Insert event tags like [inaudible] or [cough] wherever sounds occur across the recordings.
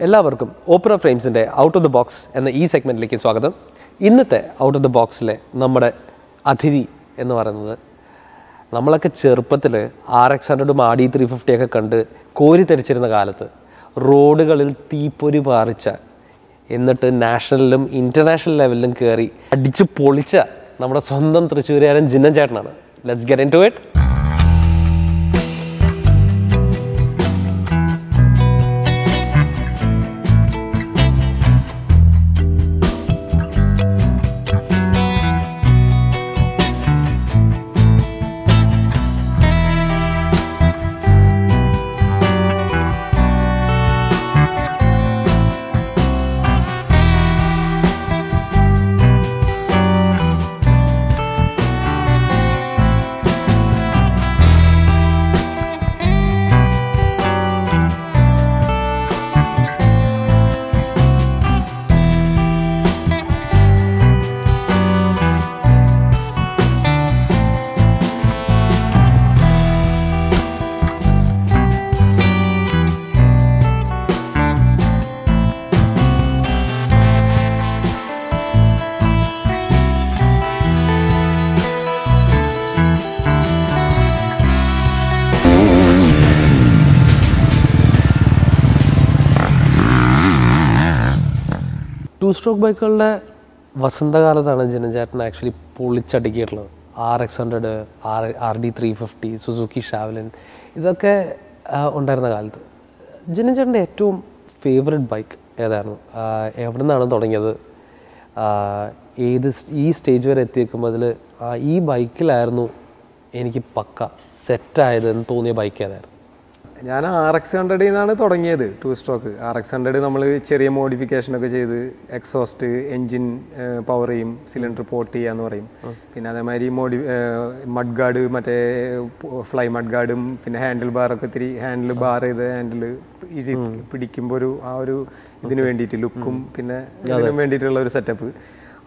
എല്ലാവർക്കും ഓപ്പറ ഫ്രെയിംസിന്റെ out of the box എന്ന ഈ സെഗ്മെന്റിലേക്ക് സ്വാഗതം. ഇന്നത്തെ ഔട്ട് ഓഫ് ദ ബോക്സിലെ നമ്മുടെ അതിഥി എന്ന് പറയുന്നത് നമ്മളൊക്കെ ചെറുപ്പത്തിൽ ആർ എക്സ് ഹൺഡ്രഡും ഡി ത്രീ ഫിഫ്റ്റിയൊക്കെ കണ്ട് കോരി തെരിച്ചിരുന്ന കാലത്ത് റോഡുകളിൽ തീപ്പൊരി പാറിച്ച എന്നിട്ട് നാഷണലിലും ഇന്റർനാഷണൽ ലെവലിലും കയറി അടിച്ച് പൊളിച്ച നമ്മുടെ സ്വന്തം തൃശ്ശൂരുകാരൻ ജിന്നൻ ചേട്ടനാണ്. Let's get into it stroke ബൈക്കുകളുടെ വസന്തകാലത്താണ് ജനചേട്ടൻ actually പൊളിച്ചടുക്കിയിട്ടുള്ളത്. R X hundred R R D three fifty Suzuki Shaolin ഇതൊക്കെ ഉണ്ടായിരുന്ന കാലത്ത്. ജനചേട്ടന്റെ ഏറ്റവും ഫേവററ്റ് ബൈക്ക് ഏതായിരുന്നു? എവിടെ നിന്നാണ് തുടങ്ങിയത്? ഏത് ഈ സ്റ്റേജ് വരെ എത്തിയേക്കുമ്പോൾ അതിൽ ഈ ബൈക്കിലായിരുന്നു എനിക്ക് പക്ക സെറ്റായത് എന്ന് തോന്നിയ ബൈക്ക് ഏതായിരുന്നു? ഞാൻ ആർ എക്സ് ഹൺഡ്രഡിൽ നിന്നാണ് തുടങ്ങിയത് two stroke R X hundred നമ്മൾ ചെറിയ മോഡിഫിക്കേഷൻ ഒക്കെ ചെയ്ത് എക്സോസ്റ്റ് എൻജിൻ പവർ ചെയ്യും സിലിണ്ടർ പോർട്ട് ചെയ്യാന്ന് പറയും. പിന്നെ അതേമാതിരി മോഡി മഡ് ഗാർഡ് മറ്റേ ഫ്ലൈ മഡ് ഗാർഡും പിന്നെ ഹാൻഡിൽ ബാറൊക്കെ ഇത്തിരി ഹാൻഡിൽ ബാർ ചെയ്ത് ഹാൻഡിൽ പിടിക്കുമ്പോൾ ഒരു ആ ഒരു ഇതിന് വേണ്ടിയിട്ട് ലുക്കും പിന്നെ ഇതിനും വേണ്ടിയിട്ടുള്ള ഒരു സെറ്റപ്പ്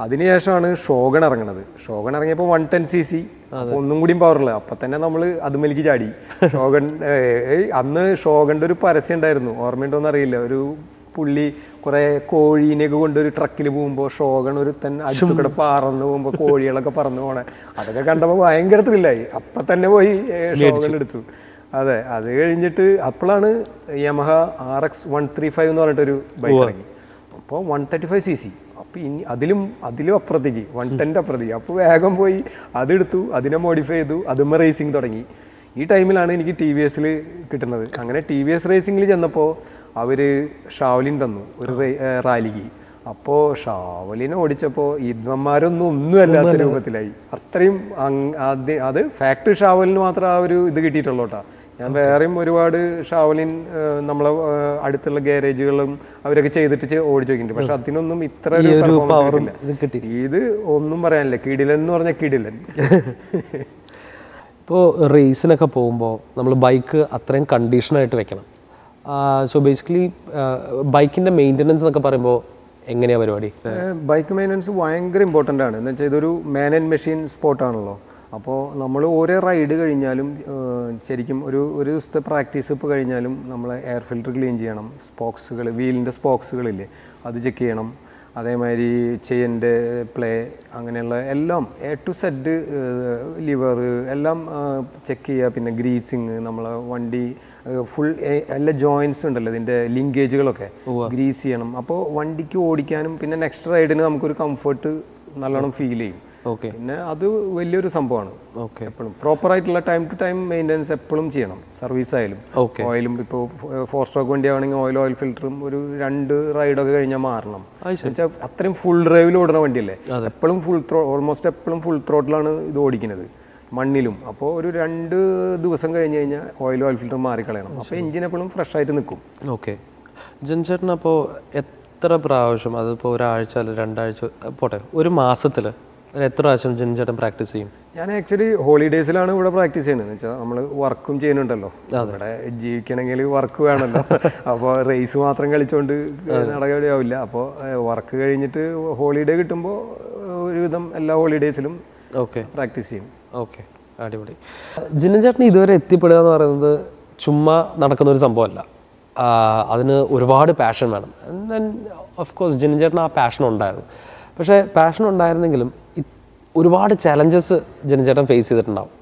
അതിനുശേഷമാണ് ഷോഗൺ ഇറങ്ങണത്. ഷോഗൺ ഇറങ്ങിയപ്പോൾ വൺ ടെൻ സി സി ഒന്നും കൂടിയും പവറുള്ള അപ്പം തന്നെ നമ്മൾ അതുമേലേക്ക് ചാടി. [laughs] ഷോഗൺ അന്ന് ഷോഗന്റെ ഒരു പരസ്യം ഉണ്ടായിരുന്നു. ഓർമ്മയുണ്ടോന്ന് അറിയില്ല. ഒരു പുള്ളി കുറെ കോഴീനെയൊക്കെ കൊണ്ട് ഒരു ട്രക്കിൽ പോകുമ്പോൾ ഷോഗൺ ഒരു തൻ അടുത്തുകൂടെ പറന്ന് പോകുമ്പോൾ കോഴികളൊക്കെ പറന്നു പോണേ. അതൊക്കെ കണ്ടപ്പോൾ ഭയങ്കര ത്രില്ലായി അപ്പം തന്നെ പോയി ഷോഗൺ എടുത്തു. അതെ അത് കഴിഞ്ഞിട്ട് അപ്പോഴാണ് Yamaha R X one three five എന്ന് പറഞ്ഞിട്ടൊരു ബൈക്ക് ഇറങ്ങി. അപ്പോൾ one thirty five C C അപ്പോൾ ഇനി അതിലും അതിലും അപ്പുറത്തേക്ക് വൺ ടെന്റെ അപ്പുറത്തേക്ക് അപ്പോൾ വേഗം പോയി അതെടുത്തു അതിനെ മോഡിഫൈ ചെയ്തു അതുമ്മ റേസിംഗ് തുടങ്ങി. ഈ ടൈമിലാണ് എനിക്ക് ടി വി എസിൽ കിട്ടുന്നത്. അങ്ങനെ ടി വി എസ് റേസിംഗിൽ ചെന്നപ്പോൾ അവർ ഷാവലിൻ തന്നു ഒരു റേ- ഏർ റാലിക്ക്. അപ്പോൾ ഷാവലിനെ ഓടിച്ചപ്പോൾ ഇദ്വന്മാരൊന്നും ഒന്നും അല്ലാത്ത രൂപത്തിലായി. അത്രയും അത് ഫാക്ട് ഫാക്ടറി ഷാവലിന് മാത്രം ആ ഒരു ഇത് കിട്ടിയിട്ടുള്ളൂ കേട്ടോ. ഞാൻ വേറെയും ഒരുപാട് ഷാവലിൻ നമ്മളെ അടുത്തുള്ള ഗ്യാരേജുകളും അവരൊക്കെ ചെയ്തിട്ട് ഓടിച്ചു നോക്കിയിട്ടുണ്ട്. പക്ഷെ അതിനൊന്നും ഇത്ര ഒരു പെർഫോമൻസ് ഇത് ഒന്നും പറയാനില്ല. കിടിലൻ എന്ന് പറഞ്ഞ കിടിലൻ. ഇപ്പോൾ റേസിനൊക്കെ പോകുമ്പോൾ നമ്മൾ ബൈക്ക് അത്രയും കണ്ടീഷനായിട്ട് വെക്കണം. സോ ബേസിക്കലി ബൈക്കിന്റെ മെയിന്റനൻസ് എന്നൊക്കെ പറയുമ്പോൾ എങ്ങനെയാണ് പരിപാടി? ബൈക്ക് മെയിന്റനൻസ് ഭയങ്കര ഇമ്പോർട്ടന്റ് ആണ്. എന്ന് വെച്ചാൽ ഇതൊരു മാൻ ആൻഡ് മെഷീൻ സ്പോർട്ടാണല്ലോ അപ്പോൾ നമ്മൾ ഓരോ റൈഡ് കഴിഞ്ഞാലും ശരിക്കും ഒരു ഒരു ദിവസത്തെ പ്രാക്ടീസ് ഇപ്പോൾ കഴിഞ്ഞാലും നമ്മൾ എയർ ഫിൽറ്റർ ക്ലീൻ ചെയ്യണം. സ്പോക്സുകൾ വീലിന്റെ സ്പോക്സുകളില്ലേ അത് ചെക്ക് ചെയ്യണം. അതേമാതിരി ചെയിന്റെ പ്ലേ അങ്ങനെയുള്ള എല്ലാം എ ടു സെഡ് ലിവർ എല്ലാം ചെക്ക് ചെയ്യുക. പിന്നെ ഗ്രീസിങ് നമ്മളെ വണ്ടി ഫുൾ എല്ലാ ജോയിൻസ് ഉണ്ടല്ലോ ഇതിന്റെ ലിങ്കേജുകളൊക്കെ ഗ്രീസ് ചെയ്യണം. അപ്പോൾ വണ്ടിക്ക് ഓടിക്കാനും പിന്നെ നെക്സ്റ്റ് റൈഡിന് നമുക്കൊരു കംഫർട്ട് നല്ലോണം ഫീൽ ചെയ്യും. പിന്നെ അത് വലിയൊരു സംഭവമാണ്. ഓക്കെ. എപ്പോഴും പ്രോപ്പർ ആയിട്ടുള്ള ടൈം ടു ടൈം മെയിന്റനൻസ് എപ്പോഴും ചെയ്യണം സർവീസ് ആയാലും. ഓക്കെ. ഓയിലും ഇപ്പോൾ ഫോർ സ്ട്രോക്ക് വണ്ടി ആണെങ്കിൽ ഓയിൽ ഓയിൽ ഫിൽറ്ററും ഒരു രണ്ട് റൈഡൊക്കെ കഴിഞ്ഞാൽ മാറണം. വെച്ചാൽ അത്രയും ഫുൾ ഡ്രൈവിൽ ഓടുന്ന വണ്ടിയല്ലേ? എപ്പോഴും ഫുൾ ത്രോ ഓൾമോസ്റ്റ് എപ്പോഴും ഫുൾ ത്രോട്ടിലാണ് ഇത് ഓടിക്കുന്നത് മണ്ണിലും. അപ്പോൾ ഒരു രണ്ട് ദിവസം കഴിഞ്ഞ് കഴിഞ്ഞാൽ ഓയിൽ ഓയിൽ ഫിൽറ്റർ മാറിക്കളയണം. അപ്പോൾ എഞ്ചിൻ എപ്പോഴും ഫ്രഷ് ആയിട്ട് നിൽക്കും. ഓക്കെ. ജൻചേട്ടൻ അപ്പോൾ എത്ര പ്രാവശ്യം അതിപ്പോൾ ഒരാഴ്ച അല്ല രണ്ടാഴ്ച പോട്ടെ ഒരു മാസത്തിൽ എത്ര പ്രാവശ്യം ജൻചേട്ടൻ പ്രാക്ടീസ് ചെയ്യും? ഞാൻ ആക്ച്വലി ഹോളിഡേയ്സിലാണ് ഇവിടെ പ്രാക്ടീസ് ചെയ്യുന്നത്. എന്ന് വെച്ചാൽ നമ്മൾ വർക്കും ചെയ്യുന്നുണ്ടല്ലോ. ഇവിടെ ജീവിക്കണമെങ്കിൽ വർക്ക് വേണമല്ലോ. [laughs] അപ്പോൾ റേസ് മാത്രം കളിച്ചുകൊണ്ട് നടപടിയാവില്ല. അപ്പോൾ വർക്ക് കഴിഞ്ഞിട്ട് ഹോളിഡേ കിട്ടുമ്പോൾ ഒരുവിധം എല്ലാ ഹോളിഡേയ്സിലും ഓക്കെ പ്രാക്ടീസ് ചെയ്യും. ഓക്കെ അടിപൊളി. ജിന്നൻ ചേട്ടൻ ഇതുവരെ എത്തിപ്പെടുക എന്ന് പറയുന്നത് ചുമ്മാ നടക്കുന്ന ഒരു സംഭവമല്ല അതിന് ഒരുപാട് പാഷൻ വേണം. ഓഫ് കോഴ്സ് ജിനു ചേട്ടന് ആ പാഷൻ ഉണ്ടായിരുന്നു. പക്ഷേ പാഷൻ ഉണ്ടായിരുന്നെങ്കിലും ഒരുപാട് ചലഞ്ചസ് ജനചേട്ടൻ ഫേസ് ചെയ്തിട്ടുണ്ടാവും.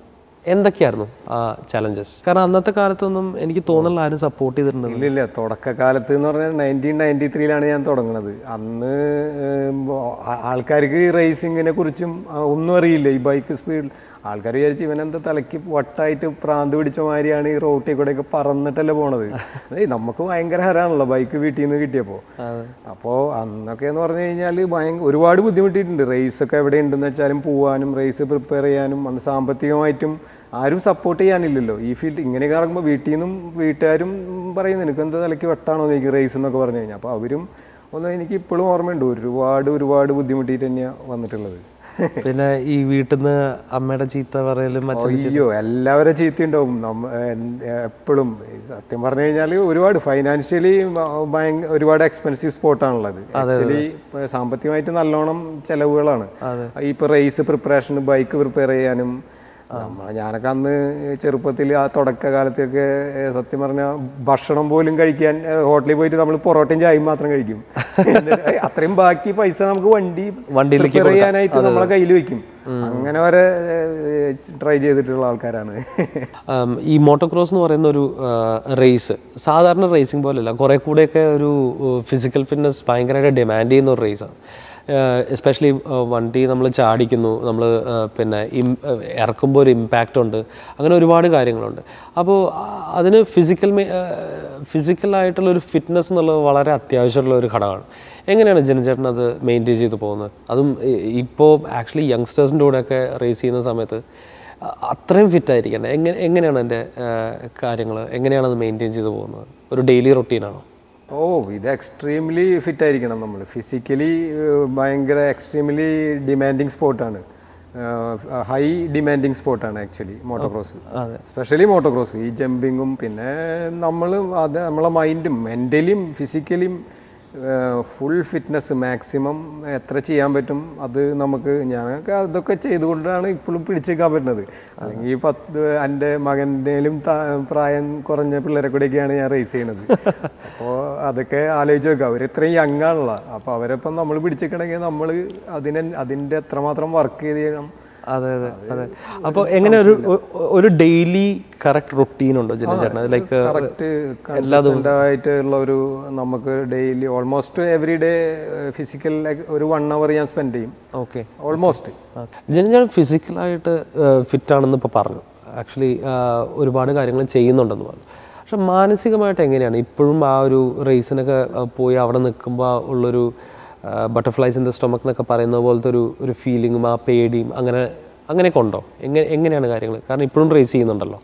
എന്തൊക്കെയായിരുന്നു ആ ചലഞ്ചസ് കാരണം അന്നത്തെ കാലത്തൊന്നും എനിക്ക് തോന്നുന്നില്ല ആരും സപ്പോർട്ട് ചെയ്തിട്ടുണ്ട് ഇല്ല ഇല്ല തുടക്കകാലത്ത് എന്ന് പറഞ്ഞാൽ നയന്റീൻ നയന്റി ത്രീയിലാണ് ഞാൻ തുടങ്ങുന്നത് അന്ന് ആൾക്കാർക്ക് ഈ റേസിങ്ങിനെ കുറിച്ചും ഒന്നും അറിയില്ല. ഈ ബൈക്ക് സ്പീഡിൽ ആൾക്കാർ വിചാരിച്ചു ഇവനെന്താ തലയ്ക്ക് വട്ടായിട്ട് പ്രാന്ത് പിടിച്ച മാതിരിയാണ് ഈ റോട്ടിൽ കൂടെയൊക്കെ പറന്നിട്ടല്ലേ പോണത്. [laughs] നമുക്ക് ഭയങ്കര ഹരാണല്ലോ ബൈക്ക് വീട്ടിൽ നിന്ന് കിട്ടിയപ്പോൾ അപ്പോൾ അന്നൊക്കെ എന്ന് പറഞ്ഞു കഴിഞ്ഞാൽ ഭയങ്കര ഒരുപാട് ബുദ്ധിമുട്ടിയിട്ടുണ്ട്. റേസൊക്കെ എവിടെ ഉണ്ടെന്ന് വെച്ചാലും പോവാനും റേസ് പ്രിപ്പയർ ചെയ്യാനും അന്ന് സാമ്പത്തികമായിട്ടും ആരും സപ്പോർട്ട് ചെയ്യാനില്ലല്ലോ. ഈ ഫീൽഡ് ഇങ്ങനെ നടക്കുമ്പോൾ വീട്ടിൽ നിന്നും വീട്ടുകാരും പറയും നിനക്ക് എന്താ തലയ്ക്ക് വെട്ടാണോ എനിക്ക് റേസ് എന്നൊക്കെ പറഞ്ഞു കഴിഞ്ഞാൽ അപ്പോൾ അവരും ഒന്ന് എനിക്ക് ഇപ്പോഴും ഓർമ്മയുണ്ട്. ഒരുപാട് ഒരുപാട് ബുദ്ധിമുട്ടിയിട്ട് തന്നെയാണ് വന്നിട്ടുള്ളത്. പിന്നെ ഈ വീട്ടിൽ നിന്ന് അമ്മയുടെ ചീത്ത പറയലും അയ്യോ എല്ലാവരും ചീത്ത ഉണ്ടാവും എപ്പോഴും. സത്യം പറഞ്ഞു കഴിഞ്ഞാൽ ഒരുപാട് ഫൈനാൻഷ്യലി ഭയങ്കര ഒരുപാട് എക്സ്പെൻസീവ് സ്പോട്ടാണുള്ളത് ആക്ച്വലി സാമ്പത്തികമായിട്ട് നല്ലോണം ചെലവുകളാണ്. ഇപ്പൊ റേസ് പ്രിപ്പറേഷൻ ബൈക്ക് പ്രിപ്പയർ ചെയ്യാനും നമ്മ ഞാനൊക്കെ അന്ന് ചെറുപ്പത്തിൽ ആ തുടക്ക കാലത്തൊക്കെ ഏഹ്, സത്യം പറഞ്ഞാൽ ഭക്ഷണം പോലും കഴിക്കാൻ ഹോട്ടലിൽ പോയിട്ട് നമ്മൾ പൊറോട്ടയും ചായയും മാത്രം കഴിക്കും. അത്രയും ബാക്കി പൈസ നമുക്ക് വണ്ടി വണ്ടിയിലേക്ക് ചെയ്യാനായിട്ട് നമ്മളെ കയ്യിൽ വെക്കും. അങ്ങനെ വരെ ട്രൈ ചെയ്തിട്ടുള്ള ആൾക്കാരാണ്. ഈ മോട്ടോക്രോസ് എന്ന് പറയുന്ന ഒരു റേസ് സാധാരണ റേസിംഗ് പോലെയല്ല കുറെ കൂടെയൊക്കെ ഒരു ഫിസിക്കൽ ഫിറ്റ്നസ് ഭയങ്കരമായിട്ട് ഡിമാൻഡ് ചെയ്യുന്ന ഒരു റേസാണ് എസ്പെഷ്യലി വണ്ടി നമ്മൾ ചാടിക്കുന്നു നമ്മൾ പിന്നെ ഇം ഇറക്കുമ്പോൾ ഒരു ഇമ്പാക്റ്റ് ഉണ്ട്. അങ്ങനെ ഒരുപാട് കാര്യങ്ങളുണ്ട്. അപ്പോൾ അതിന് ഫിസിക്കൽ ഫിസിക്കലായിട്ടുള്ള ഒരു ഫിറ്റ്നസ് എന്നുള്ളത് വളരെ അത്യാവശ്യമുള്ള ഒരു ഘടകമാണ്. എങ്ങനെയാണ് ജനചേട്ടൻ അത് മെയിന്റെയിൻ ചെയ്ത് പോകുന്നത്? അതും ഇപ്പോൾ ആക്ച്വലി യങ്സ്റ്റേഴ്സിന്റെ കൂടെയൊക്കെ റേസ് ചെയ്യുന്ന സമയത്ത് അത്രയും ഫിറ്റ് ആയിരിക്കണം എങ്ങനെ എങ്ങനെയാണ് എന്റെ കാര്യങ്ങൾ എങ്ങനെയാണ് അത് മെയിന്റെയിൻ ചെയ്ത് പോകുന്നത്? ഒരു ഡെയിലി റൊട്ടീനാണോ ഓ ഇത് എക്സ്ട്രീംലി ഫിറ്റ് ആയിരിക്കണം നമ്മൾ ഫിസിക്കലി ഭയങ്കര എക്സ്ട്രീംലി ഡിമാൻഡിങ് സ്പോർട്ടാണ് ഹൈ ഡിമാൻഡിങ് സ്പോർട്ടാണ് ആക്ച്വലി മോട്ടോക്രോസ് സ്പെഷ്യലി മോട്ടോക്രോസ് ഈ ജമ്പിങ്ങും പിന്നെ നമ്മൾ അത് നമ്മളെ മൈൻഡും മെന്റലിയും ഫിസിക്കലിയും ഫുൾ ഫിറ്റ്നസ് മാക്സിമം എത്ര ചെയ്യാൻ പറ്റും അത് നമുക്ക് ഞങ്ങൾക്ക് അതൊക്കെ ചെയ്തുകൊണ്ടാണ് ഇപ്പോഴും പിടിച്ചേക്കാൻ പറ്റുന്നത്. അല്ലെങ്കിൽ ഈ പത്ത് എന്റെ മകന്റെലും പ്രായം കുറഞ്ഞ പിള്ളേരെ കൂടെയൊക്കെയാണ് ഞാൻ റേസ് ചെയ്യണത്. അപ്പോൾ അതൊക്കെ ആലോചിച്ച് നോക്കുക അവർ ഇത്രയും യങ് ആണല്ലോ. അപ്പോൾ അവരൊപ്പം നമ്മൾ പിടിച്ചേക്കണമെങ്കിൽ നമ്മൾ അതിനെ അതിന്റെ എത്രമാത്രം വർക്ക് ചെയ്ത് ചെയ്യണം. അതെ അതെ അതെ അപ്പോൾ എങ്ങനെ ഒരു ഒരു ഡെയിലി കറക്റ്റ് റൊട്ടീൻ ഉണ്ടോ ജനചേട്ടൻ ലൈക്ക് കൺസിസ്റ്റന്റ് ആയിട്ടുള്ള ഒരു നമുക്ക് daily almost every day physical ഒരു വൺ അവർ ഞാൻ സ്പെൻഡ് ചെയ്യും. ഓക്കെ ഓൾമോസ്റ്റ് ജനചേട്ടൻ ഫിസിക്കലായിട്ട് ഫിറ്റ് ആണെന്ന് ഇപ്പോൾ പറഞ്ഞു. ആക്ച്വലി ഒരുപാട് കാര്യങ്ങൾ ചെയ്യുന്നുണ്ടെന്ന് പറഞ്ഞു. പക്ഷെ മാനസികമായിട്ട് എങ്ങനെയാണ്? ഇപ്പോഴും ആ ഒരു റേസിനൊക്കെ പോയി അവിടെ നിൽക്കുമ്പോൾ ഉള്ളൊരു ബട്ടർഫ്ലൈസ് ഇൻ ദ സ്റ്റൊമക്ക് എന്നൊക്കെ പറയുന്ന പോലത്തെ ഒരു ഒരു ഫീലിങ്ങും ആ പേടിയും അങ്ങനെ അങ്ങനെയൊക്കെ ഉണ്ടോ? എങ്ങനെ എങ്ങനെയാണ് കാര്യങ്ങൾ കാരണം ഇപ്പോഴും റേസ് ചെയ്യുന്നുണ്ടല്ലോ.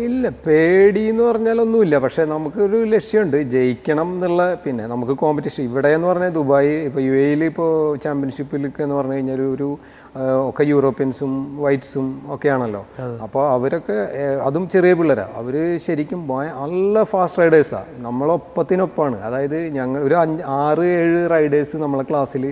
ഇല്ല പേടി എന്ന് പറഞ്ഞാൽ ഒന്നുമില്ല പക്ഷേ നമുക്കൊരു ലക്ഷ്യമുണ്ട്. ജയിക്കണം എന്നുള്ള പിന്നെ നമുക്ക് കോമ്പറ്റീഷൻ ഇവിടെ എന്ന് പറഞ്ഞാൽ ദുബായ് ഇപ്പോൾ യു എയിൽ ഇപ്പോൾ ചാമ്പ്യൻഷിപ്പിലൊക്കെ എന്ന് പറഞ്ഞു കഴിഞ്ഞാൽ ഒരു ഒക്കെ യൂറോപ്യൻസും വൈറ്റ്സും ഒക്കെയാണല്ലോ. അപ്പോൾ അവരൊക്കെ അതും ചെറിയ പിള്ളേരാണ് അവർ ശരിക്കും നല്ല ഫാസ്റ്റ് റൈഡേഴ്സാണ് നമ്മളൊപ്പത്തിനൊപ്പമാണ് അതായത് ഞങ്ങൾ ഒരു അഞ്ച് ആറ് ഏഴ് റൈഡേഴ്സ് നമ്മളെ ക്ലാസ്സിൽ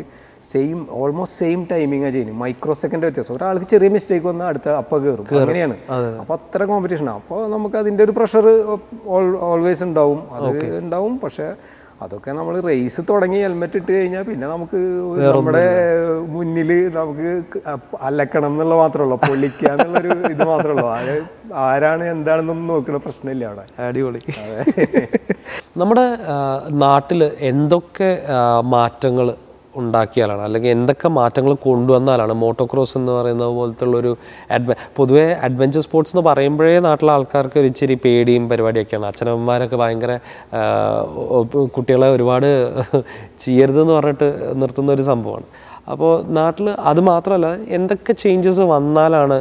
സെയിം ഓൾമോസ്റ്റ് സെയിം ടൈമിങ്ങാണ് ചെയ്യുന്നത്. മൈക്രോ സെക്കൻഡ് വ്യത്യാസം. ഒരാൾക്ക് ചെറിയ മിസ്റ്റേക്ക് വന്നാൽ അടുത്ത അപ്പം കയറും അങ്ങനെയാണ്. അപ്പോൾ അത്ര കോമ്പറ്റീഷനാണ് അപ്പോൾ നമുക്ക് അതിന്റെ ഒരു പ്രഷർ ഓൾവേസ് ഉണ്ടാവും. അത് ഉണ്ടാവും. പക്ഷേ അതൊക്കെ നമ്മൾ റേസ് തുടങ്ങി ഹെൽമെറ്റ് ഇട്ട് കഴിഞ്ഞാൽ പിന്നെ നമുക്ക് നമ്മുടെ മുന്നിൽ നമുക്ക് അലക്കണം എന്നുള്ള മാത്രമേ ഉള്ളൂ പൊളിക്കുക എന്നുള്ളൊരു ഇത് മാത്രമേ ഉള്ളൂ അത് ആരാണ് എന്താണെന്നൊന്നും നോക്കുന്ന പ്രശ്നമില്ല അവിടെ. അടിപൊളി. നമ്മുടെ നാട്ടിൽ എന്തൊക്കെ മാറ്റങ്ങൾ ഉണ്ടാക്കിയാലാണ്. അല്ലെങ്കിൽ എന്തൊക്കെ മാറ്റങ്ങൾ കൊണ്ടുവന്നാലാണ് മോട്ടോക്രോസ് എന്ന് പറയുന്ന ഉള്ളൊരു അഡ്വ പൊതുവേ അഡ്വഞ്ചർ സ്പോർട്സ് എന്ന് പറയുമ്പോഴേ നാട്ടിലെ ആൾക്കാർക്ക് ഒരു ഇച്ചിരി പേടിയും പരിപാടിയൊക്കെയാണ്. അച്ഛനമ്മമാരൊക്കെ ഭയങ്കര കുട്ടികളെ ഒരുപാട് [laughs] ചെയ്യരുതെന്ന് പറഞ്ഞിട്ട് നിർത്തുന്ന ഒരു സംഭവമാണ്. അപ്പോൾ നാട്ടിൽ അത് മാത്രമല്ല എന്തൊക്കെ ചേഞ്ചസ് വന്നാലാണ്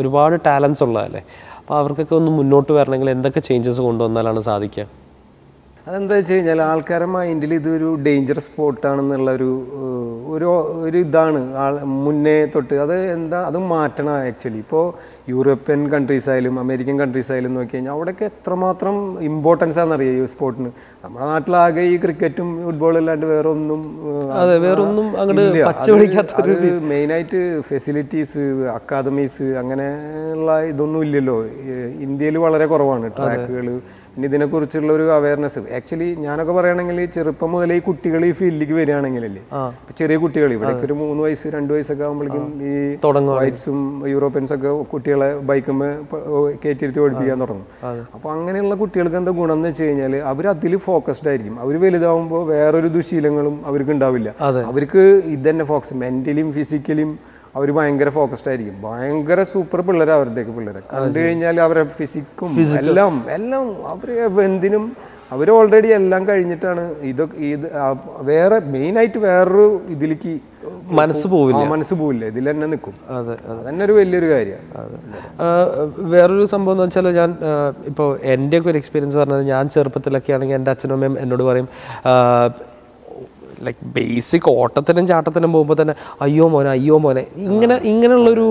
ഒരുപാട് ടാലൻസ് ഉള്ളതല്ലേ? അപ്പോൾ അവർക്കൊക്കെ ഒന്ന് മുന്നോട്ട് വരണമെങ്കിൽ എന്തൊക്കെ ചേഞ്ചസ് കൊണ്ടുവന്നാലാണ് സാധിക്കുക? അതെന്താ വെച്ച് കഴിഞ്ഞാൽ ആൾക്കാരുടെ മൈൻഡിൽ ഇതൊരു ഡേഞ്ചർ സ്പോട്ടാണെന്നുള്ള ഒരു ഒരു ഒരു ഇതാണ്. ആൾ മുന്നേ തൊട്ട് അത് എന്താ അത് മാറ്റണം ആക്ച്വലി ഇപ്പോൾ യൂറോപ്യൻ കൺട്രീസ് ആയാലും അമേരിക്കൻ കൺട്രീസ് ആയാലും നോക്കി കഴിഞ്ഞാൽ അവിടെയൊക്കെ എത്രമാത്രം ഇമ്പോർട്ടൻസ് ആണെന്നറിയാം ഈ സ്പോർട്ടിന് നമ്മുടെ നാട്ടിലാകെ ഈ ക്രിക്കറ്റും ഫുട്ബോളും അല്ലാണ്ട് വേറെ ഒന്നും അതെ മെയിനായിട്ട് ഫെസിലിറ്റീസ് അക്കാദമീസ് അങ്ങനെയുള്ള ഇതൊന്നും ഇല്ലല്ലോ. ഇന്ത്യയിൽ വളരെ കുറവാണ് ട്രാക്കുകൾ ഇനി ഇതിനെക്കുറിച്ചുള്ള ഒരു അവയർനെസ് ആക്ച്വലി ഞാനൊക്കെ പറയുകയാണെങ്കിൽ ചെറുപ്പം മുതലേ ഈ കുട്ടികൾ ഈ ഫീൽഡിലേക്ക് വരികയാണെങ്കിലല്ലേ? ചെറിയ കുട്ടികൾ ഇവിടെ ഒരു മൂന്ന് വയസ്സ് രണ്ട് വയസ്സൊക്കെ ആകുമ്പോഴേക്കും ഈ വൈറ്റ്സും യൂറോപ്യൻസ് ഒക്കെ കുട്ടികളെ ബൈക്കുമ്മ കയറ്റിയിരുത്തി ഓടിപ്പിക്കാൻ തുടങ്ങും. അപ്പോൾ അങ്ങനെയുള്ള കുട്ടികൾക്ക് എന്താ ഗുണം എന്ന് വെച്ച് കഴിഞ്ഞാൽ അവർ അതിൽ ഫോക്കസ്ഡ് ആയിരിക്കും. അവർ വലുതാവുമ്പോൾ വേറൊരു ദുശീലങ്ങളും അവർക്ക് ഉണ്ടാവില്ല. അവർക്ക് ഇത് തന്നെ ഫോക്കസ് മെന്റലിയും ഫിസിക്കലിയും അവർ ഭയങ്കര ഫോക്കസ്ഡ് ആയിരിക്കും. ഭയങ്കര സൂപ്പർ പിള്ളേർ അവരുടെയൊക്കെ പിള്ളേർ കണ്ടു കഴിഞ്ഞാൽ അവരെ ഫിസിക്കും എല്ലാം എല്ലാം അവർ എന്തിനും അവർ ഓൾറെഡി എല്ലാം കഴിഞ്ഞിട്ടാണ് ഇതൊക്കെ ഇത് വേറെ മെയിനായിട്ട് വേറൊരു ഇതിലേക്ക് മനസ്സ് പോവില്ല. മനസ്സ് പോവില്ല. ഇതിൽ തന്നെ നിൽക്കും. അതെ തന്നെ ഒരു വലിയൊരു കാര്യമാണ്. വേറൊരു സംഭവം എന്ന് വെച്ചാൽ ഞാൻ ഇപ്പോൾ എന്റെയൊക്കെ ഒരു എക്സ്പീരിയൻസ് പറഞ്ഞാൽ ഞാൻ ചെറുപ്പത്തിലൊക്കെ ആണെങ്കിൽ എന്റെ അച്ഛനും അമ്മയും എന്നോട് പറയും ലൈക്ക് ബേസിക് ഓട്ടത്തിനും ചാട്ടത്തിനും പോകുമ്പോൾ തന്നെ അയ്യോ മോനെ അയ്യോ മോനെ ഇങ്ങനെ ഇങ്ങനെയുള്ളൊരു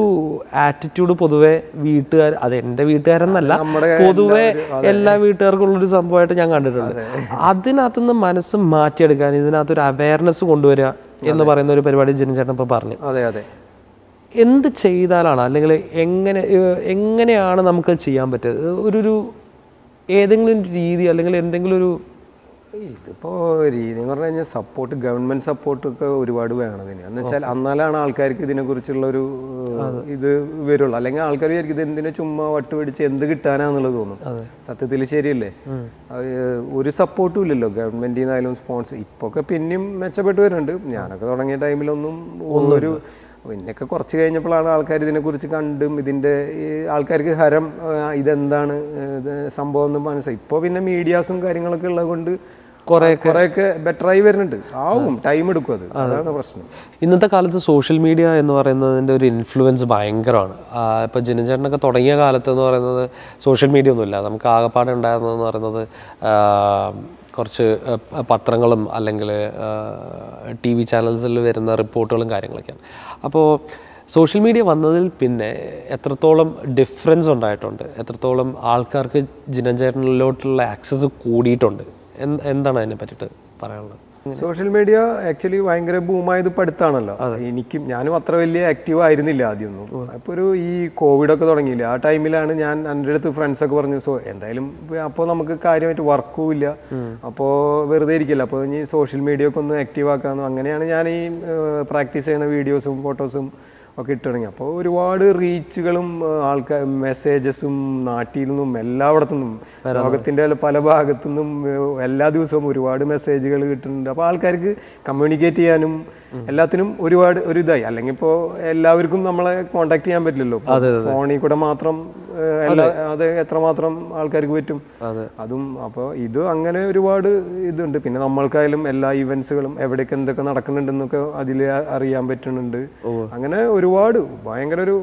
ആറ്റിറ്റ്യൂഡ് പൊതുവെ വീട്ടുകാർ അത് എന്റെ വീട്ടുകാരെന്നല്ല പൊതുവെ എല്ലാ വീട്ടുകാർക്കും ഉള്ളൊരു സംഭവമായിട്ട് ഞാൻ കണ്ടിട്ടുണ്ട്. അതിനകത്തുനിന്ന് മനസ്സ് മാറ്റിയെടുക്കാൻ ഇതിനകത്തൊരു അവയർനെസ് കൊണ്ടുവരിക എന്ന് പറയുന്ന ഒരു പരിപാടി ജനചേട്ടൻ ഇപ്പോൾ പറഞ്ഞു. അതെ അതെ. എന്ത് ചെയ്താലാണ് അല്ലെങ്കിൽ എങ്ങനെ എങ്ങനെയാണ് നമുക്ക് ചെയ്യാൻ പറ്റുക ഒരു ഒരു ഏതെങ്കിലും രീതി അല്ലെങ്കിൽ എന്തെങ്കിലും ഒരു ഇതിപ്പോ രീതി എന്ന് പറഞ്ഞു കഴിഞ്ഞാൽ സപ്പോർട്ട് ഗവൺമെന്റ് സപ്പോർട്ടൊക്കെ ഒരുപാട് വേണം ഇതിന്. എന്ന് വെച്ചാൽ അന്നാലാണ് ആൾക്കാർക്ക് ഇതിനെ കുറിച്ചുള്ള ഒരു ഇത് വരുള്ളൂ. അല്ലെങ്കിൽ ആൾക്കാർ വിചാരിക്കും ഇത് എന്തിനാ ചുമ്മാ വട്ട് പിടിച്ച് എന്ത് കിട്ടാനാന്നുള്ളത് തോന്നും. സത്യത്തിൽ ശരിയല്ലേ? ഒരു സപ്പോർട്ടും ഇല്ലല്ലോ. നിന്നായാലും സ്പോൺസർ ഇപ്പൊക്കെ പിന്നെയും മെച്ചപ്പെട്ട് വരുന്നുണ്ട്. ഞാനൊക്കെ തുടങ്ങിയ ടൈമിലൊന്നും ഒരു പിന്നെയൊക്കെ കുറച്ച് കഴിഞ്ഞപ്പോഴാണ് ആൾക്കാർ ഇതിനെക്കുറിച്ച് കണ്ടും ഇതിന്റെ ഈ ആൾക്കാർക്ക് ഹരം ഇതെന്താണ് ഇത് സംഭവം എന്ന് മനസ്സിലായി. ഇപ്പോൾ പിന്നെ മീഡിയാസും കാര്യങ്ങളൊക്കെ ഉള്ളതുകൊണ്ട് കുറേ കുറേയൊക്കെ ബെറ്ററായി വരുന്നുണ്ട്. ആവും ടൈം എടുക്കും അത്. അതാണ് പ്രശ്നം. ഇന്നത്തെ കാലത്ത് സോഷ്യൽ മീഡിയ എന്ന് പറയുന്നതിന്റെ ഒരു ഇൻഫ്ലുവൻസ് ഭയങ്കരമാണ്. ഇപ്പോൾ ജനചേട്ടനൊക്കെ തുടങ്ങിയ കാലത്ത് എന്ന് പറയുന്നത് സോഷ്യൽ മീഡിയ ഒന്നുമില്ല. നമുക്ക് ആകെപ്പാടെ ഉണ്ടായിരുന്നതെന്ന് പറയുന്നത് കുറച്ച് പത്രങ്ങളും അല്ലെങ്കിൽ ടി വി ചാനൽസിൽ വരുന്ന റിപ്പോർട്ടുകളും കാര്യങ്ങളൊക്കെയാണ്. അപ്പോൾ സോഷ്യൽ മീഡിയ വന്നതിൽ പിന്നെ എത്രത്തോളം ഡിഫറൻസ് ഉണ്ടായിട്ടുണ്ട് എത്രത്തോളം ആൾക്കാർക്ക് ജിനചേട്ടനിലോട്ടുള്ള ആക്സസ് കൂടിയിട്ടുണ്ട് എന്ത് എന്താണ് അതിനെ പറ്റിയിട്ട് പറയാനുള്ളത്? സോഷ്യൽ മീഡിയ ആക്ച്വലി ഭയങ്കര ബൂമായത് പഠിത്താണല്ലോ എനിക്കും ഞാനും അത്ര വലിയ ആക്റ്റീവ് ആയിരുന്നില്ല ആദ്യമൊന്നും. അപ്പോൾ ഒരു ഈ കോവിഡ് ഒക്കെ തുടങ്ങിയില്ല ആ ടൈമിലാണ് ഞാൻ എന്റെ അടുത്ത് ഫ്രണ്ട്സൊക്കെ പറഞ്ഞു സോ എന്തായാലും അപ്പോൾ നമുക്ക് കാര്യമായിട്ട് വർക്കും ഇല്ല. അപ്പോൾ വെറുതെ ഇരിക്കില്ല അപ്പോൾ ഇനി സോഷ്യൽ മീഡിയ ഒക്കെ ഒന്ന് ആക്റ്റീവ് ആക്കാമെന്ന് അങ്ങനെയാണ് ഞാൻ ഈ പ്രാക്ടീസ് ചെയ്യുന്ന വീഡിയോസും ഫോട്ടോസും ഒക്കെ ഇട്ട് തുടങ്ങി അപ്പോൾ ഒരുപാട് റീച്ചുകളും ആൾക്കാർ മെസ്സേജസും നാട്ടിൽ നിന്നും എല്ലായിടത്തു നിന്നും ലോകത്തിന്റെ പല ഭാഗത്തു നിന്നും എല്ലാ ദിവസവും ഒരുപാട് മെസ്സേജുകൾ കിട്ടുന്നുണ്ട്. അപ്പോൾ ആൾക്കാർക്ക് കമ്മ്യൂണിക്കേറ്റ് ചെയ്യാനും എല്ലാത്തിനും ഒരുപാട് ഒരു ഇതായി. അല്ലെങ്കിൽ ഇപ്പോൾ എല്ലാവർക്കും നമ്മളെ കോണ്ടാക്ട് ചെയ്യാൻ പറ്റില്ലല്ലോ. ഫോണിൽ കൂടെ മാത്രം എല്ലാ അത്. എത്രമാത്രം ആൾക്കാർക്ക് പറ്റും. അതും. അപ്പോൾ ഇത് അങ്ങനെ ഒരുപാട് ഇതുണ്ട്. പിന്നെ നമ്മൾക്കായാലും എല്ലാ ഇവന്റ്സുകളും എവിടെയൊക്കെ എന്തൊക്കെ നടക്കുന്നുണ്ടെന്നൊക്കെ അതിൽ അറിയാൻ പറ്റുന്നുണ്ട്. അങ്ങനെ ഒരുപാട് ഭയങ്കര ഒരു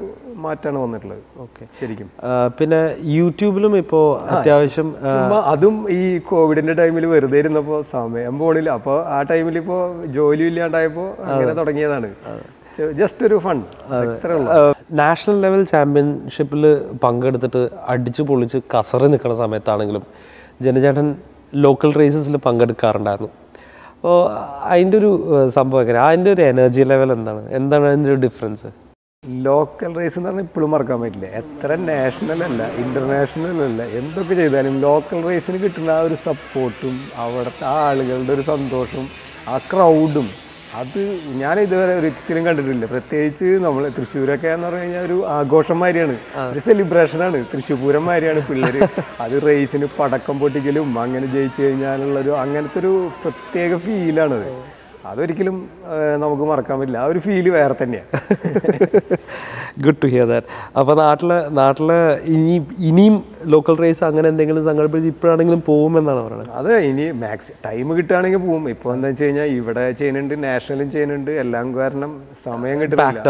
മാറ്റാണ് വന്നിട്ടുള്ളത്. ഓക്കെ. ശരിക്കും. പിന്നെ യൂട്യൂബിലും ഇപ്പോൾ അത്യാവശ്യം അതും ഈ കോവിഡിന്റെ ടൈമിൽ വെറുതെ ഇരുന്നപ്പോൾ സമയം പോണില്ല. അപ്പോൾ ആ ടൈമിൽ ഇപ്പോൾ ജോലി ഇല്ലാണ്ടായപ്പോ അങ്ങനെ തുടങ്ങിയതാണ്. ജസ്റ്റ് ഒരു ഫൺ നാഷണൽ ലെവൽ ചാമ്പ്യൻഷിപ്പിൽ പങ്കെടുത്തിട്ട് അടിച്ചു പൊളിച്ച് കസറി നിൽക്കുന്ന സമയത്താണെങ്കിലും ജനചേട്ടൻ ലോക്കൽ റേസസിൽ പങ്കെടുക്കാറുണ്ടായിരുന്നു. അപ്പോൾ അതിന്റെ ഒരു സംഭവം എങ്ങനെ അതിന്റെ ഒരു എനർജി ലെവൽ എന്താണ്? എന്താണ് അതിന്റെ ഒരു ഡിഫറൻസ് ലോക്കൽ റേസ് എന്ന് പറഞ്ഞാൽ ഇപ്പോഴും മറക്കാൻ പറ്റില്ല. എത്ര നാഷണൽ അല്ല ഇന്റർനാഷണൽ അല്ല എന്തൊക്കെ ചെയ്താലും ലോക്കൽ റേസിന് കിട്ടുന്ന ആ ഒരു സപ്പോർട്ടും അവിടുത്തെ ആ ആളുകളുടെ ഒരു സന്തോഷവും ആ ക്രൗഡും അത് ഞാൻ ഇതുവരെ ഒരിക്കലും കണ്ടിട്ടില്ല. പ്രത്യേകിച്ച് നമ്മൾ തൃശ്ശൂരൊക്കെ എന്ന് പറഞ്ഞു കഴിഞ്ഞാൽ ഒരു ആഘോഷം മാതിരിയാണ്. ഒരു സെലിബ്രേഷൻ ആണ്. തൃശ്ശൂർ പൂരം മാതിരിയാണ് പിള്ളേർ അത് റേസിന് പടക്കം പൊട്ടിക്കലും അങ്ങനെ ജയിച്ചു കഴിഞ്ഞാലുള്ളൊരു അങ്ങനത്തെ ഒരു പ്രത്യേക ഫീലാണത് അതൊരിക്കലും നമുക്ക് മറക്കാൻ പറ്റില്ല. ആ ഒരു ഫീൽ വേറെ തന്നെയാണ് ഗുഡ് [laughs] ടു ഹിയർ ദാറ്റ് അപ്പോൾ നാട്ടിൽ നാട്ടിൽ ഇനി ഇനിയും ലോക്കൽ റേസ് അങ്ങനെ എന്തെങ്കിലും സംഘടിപ്പിച്ച് ഇപ്പോഴാണെങ്കിലും പോകുമെന്നാണ് പറയുന്നത്. അതെ ഇനി മാക്സി ടൈം കിട്ടുകയാണെങ്കിൽ പോകും ഇപ്പോൾ എന്താ വെച്ച് കഴിഞ്ഞാൽ ഇവിടെ ചെയ്യുന്നുണ്ട് നാഷണലും ചെയ്യുന്നുണ്ട്. എല്ലാം കാരണം സമയം കിട്ടുന്നില്ല.